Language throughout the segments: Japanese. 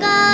か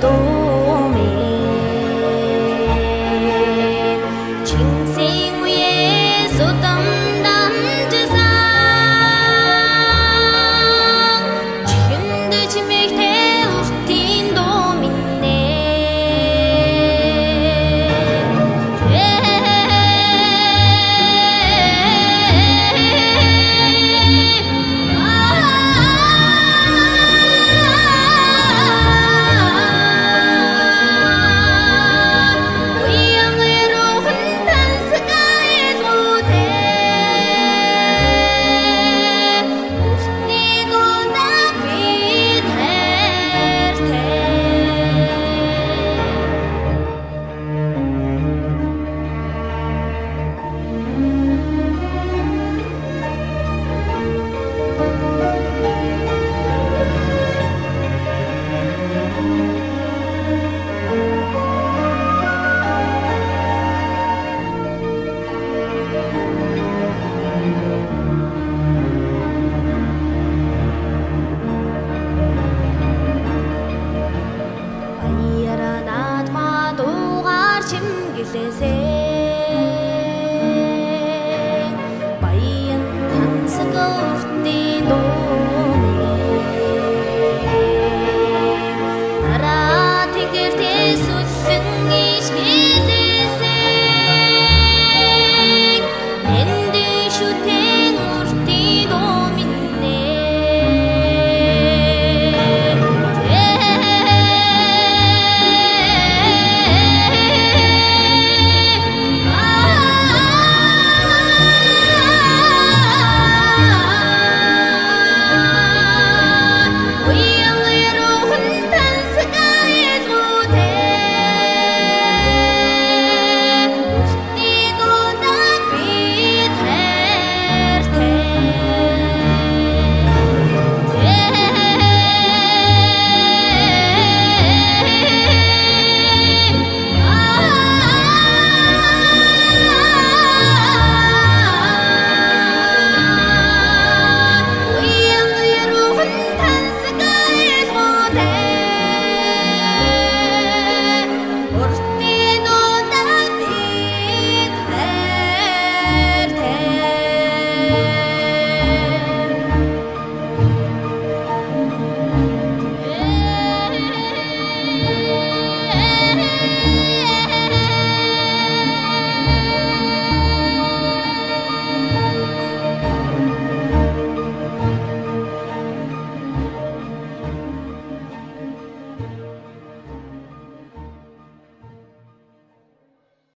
tanto.